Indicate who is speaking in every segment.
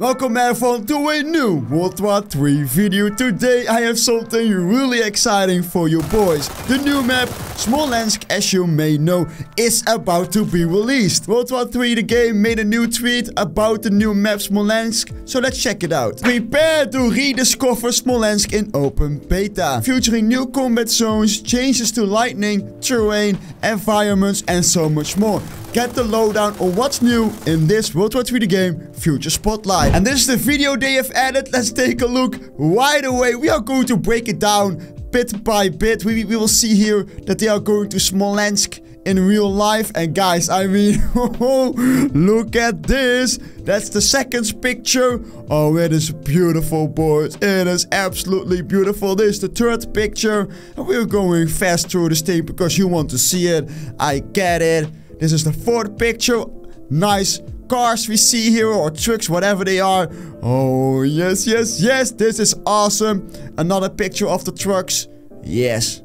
Speaker 1: Welcome everyone to a new World War 3 video. Today I have something really exciting for you boys. The new map, Smolensk, as you may know, is about to be released. World War 3 the game made a new tweet about the new map Smolensk, so let's check it out. Prepare to rediscover Smolensk in open beta, featuring new combat zones, changes to lightning, terrain, environments and so much more get the lowdown on what's new in this World War 3 the game Future Spotlight. And this is the video they have added. Let's take a look right away. We are going to break it down bit by bit. We, we will see here that they are going to Smolensk in real life. And guys, I mean, look at this. That's the second picture. Oh, it is beautiful, boys. It is absolutely beautiful. This is the third picture. And we're going fast through this thing because you want to see it. I get it. This is the fourth picture. Nice cars we see here or trucks, whatever they are. Oh, yes, yes, yes. This is awesome. Another picture of the trucks. Yes.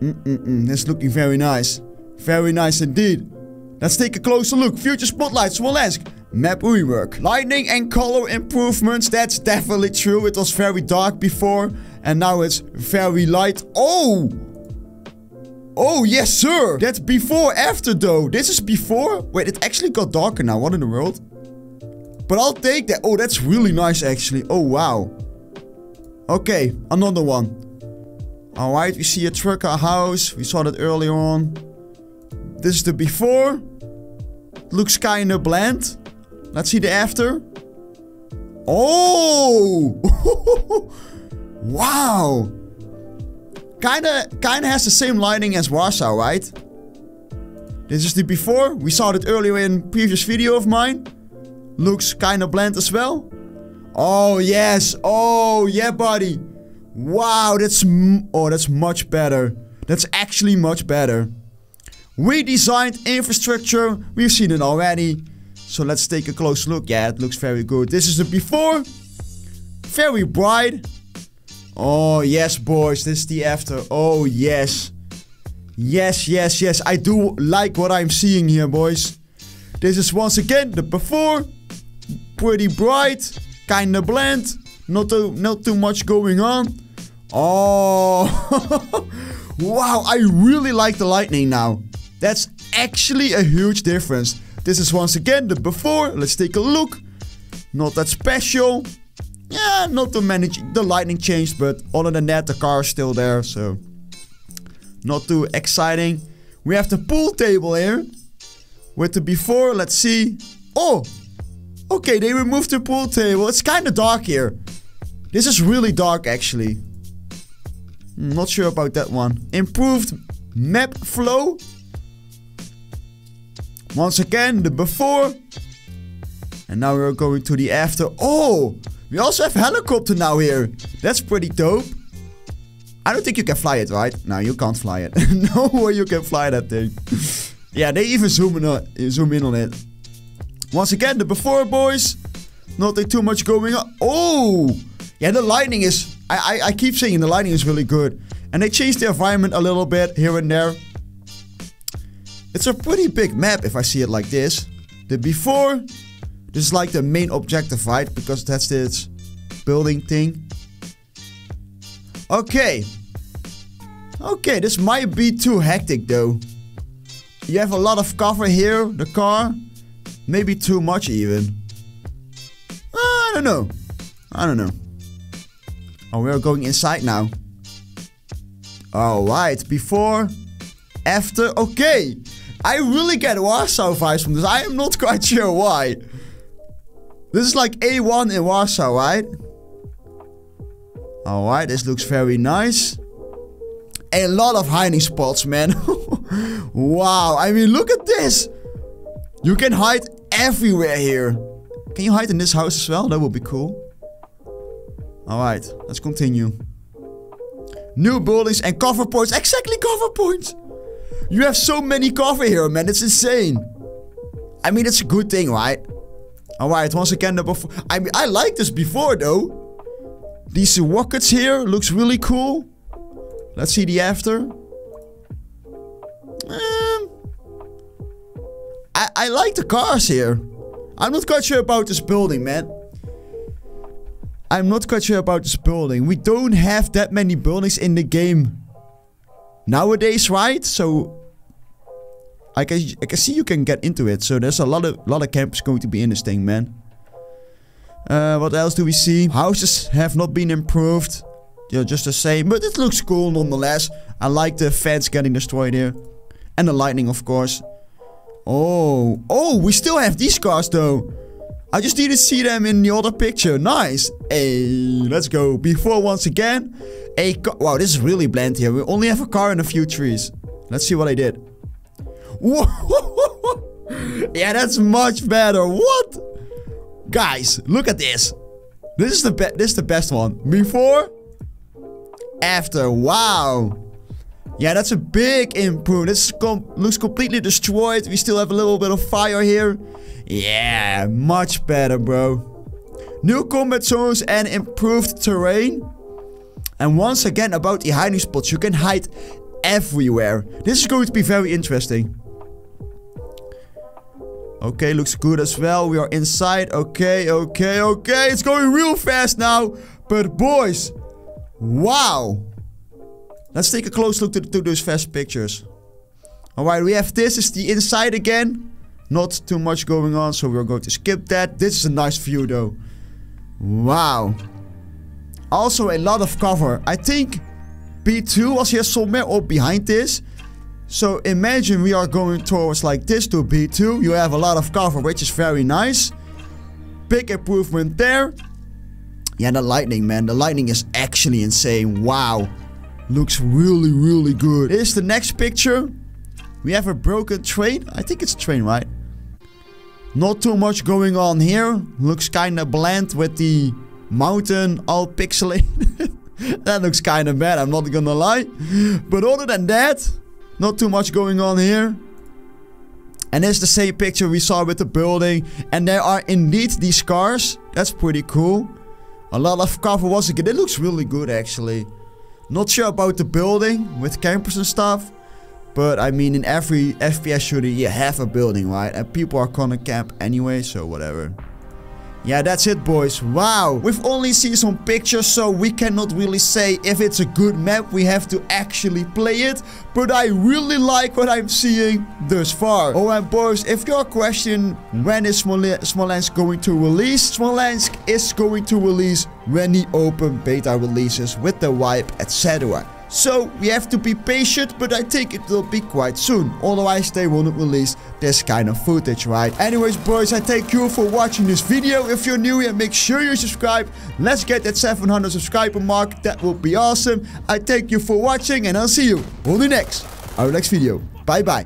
Speaker 1: Mm-mm-mm. This is looking very nice. Very nice indeed. Let's take a closer look. Future Spotlight, Smolensk. Map rework. Lighting and color improvements. That's definitely true. It was very dark before. And now it's very light. Oh! Oh, yes, sir. That's before, after, though. This is before. Wait, it actually got darker now. What in the world? But I'll take that. Oh, that's really nice, actually. Oh, wow. Okay, another one. Alright, we see a truck, trucker house. We saw that earlier on. This is the before. Looks kind of bland. Let's see the after. Oh! wow! Kinda, kinda has the same lighting as Warsaw, right? This is the before. We saw it earlier in previous video of mine. Looks kinda bland as well. Oh, yes. Oh, yeah, buddy. Wow, that's... Oh, that's much better. That's actually much better. We designed infrastructure. We've seen it already. So let's take a close look. Yeah, it looks very good. This is the before. Very bright. Oh, yes, boys. This is the after. Oh, yes. Yes, yes, yes. I do like what I'm seeing here, boys. This is once again the before. Pretty bright. Kinda bland. Not too, not too much going on. Oh. wow, I really like the lightning now. That's actually a huge difference. This is once again the before. Let's take a look. Not that special. Yeah, not too many. The lightning changed, but other than that, the car is still there, so not too exciting. We have the pool table here with the before. Let's see. Oh, okay, they removed the pool table. It's kind of dark here. This is really dark, actually. Hmm, not sure about that one. Improved map flow. Once again, the before. And now we're going to the after. Oh! We also have helicopter now here. That's pretty dope. I don't think you can fly it, right? No, you can't fly it. no way you can fly that thing. yeah, they even zoom in, on, zoom in on it. Once again, the before, boys. Nothing too much going on. Oh! Yeah, the lighting is... I, I, I keep saying the lighting is really good. And they changed the environment a little bit here and there. It's a pretty big map if I see it like this. The before, this is like the main objective, right? Because that's this building thing. Okay. Okay, this might be too hectic though. You have a lot of cover here, the car. Maybe too much even. I don't know. I don't know. Oh, we're going inside now. Alright, before, after, okay. I really get Warsaw vibes from this. I am not quite sure why. This is like A1 in Warsaw, right? Alright, this looks very nice. A lot of hiding spots, man. wow, I mean, look at this. You can hide everywhere here. Can you hide in this house as well? That would be cool. Alright, let's continue. New buildings and cover points. Exactly cover points. You have so many cover here, man. It's insane. I mean, it's a good thing, right? Alright, once again, the before. I mean, I like this before, though. These rockets here looks really cool. Let's see the after. Um, I, I like the cars here. I'm not quite sure about this building, man. I'm not quite sure about this building. We don't have that many buildings in the game nowadays, right? So I can I can see you can get into it. So there's a lot of lot of campers going to be in this thing, man. Uh, what else do we see? Houses have not been improved. They're just the same, but it looks cool nonetheless. I like the fence getting destroyed here. And the lightning, of course. Oh, oh, we still have these cars though. I just need to see them in the other picture. Nice. Hey, let's go. Before once again. A car. Wow, this is really bland here. We only have a car and a few trees. Let's see what I did. Yeah, that's much better. What? Guys, look at this. This is the best. This is the best one. Before, after. Wow. Yeah, that's a big improvement. This com looks completely destroyed. We still have a little bit of fire here. Yeah, much better, bro. New combat zones and improved terrain. And once again, about the hiding spots, you can hide everywhere. This is going to be very interesting. Okay, looks good as well. We are inside. Okay, okay, okay. It's going real fast now. But boys, wow. Let's take a close look to, to those fast pictures. Alright, we have this is the inside again. Not too much going on, so we're going to skip that. This is a nice view though. Wow. Also a lot of cover. I think B2 was here somewhere or behind this. So imagine we are going towards like this to B2. You have a lot of cover, which is very nice. Big improvement there. Yeah, the lightning, man. The lightning is actually insane. Wow. Looks really, really good. Here's the next picture. We have a broken train. I think it's a train, right? Not too much going on here. Looks kind of bland with the mountain all pixelated. that looks kind of bad, I'm not gonna lie. But other than that, not too much going on here. And it's the same picture we saw with the building. And there are indeed these cars. That's pretty cool. A lot of cover once again. It looks really good actually. Not sure about the building with campers and stuff. But I mean in every FPS shooter you have a building right? And people are gonna camp anyway so whatever. Yeah, that's it boys. Wow. We've only seen some pictures, so we cannot really say if it's a good map. We have to actually play it. But I really like what I'm seeing thus far. Oh, and boys, if your question, when is Smolensk going to release? Smolensk is going to release when the open beta releases with the wipe, etc. So we have to be patient, but I think it will be quite soon. Otherwise they won't release this kind of footage, right? Anyways, boys, I thank you for watching this video. If you're new here, make sure you subscribe. Let's get that 700 subscriber mark. That would be awesome. I thank you for watching and I'll see you on the next, our next video. Bye bye.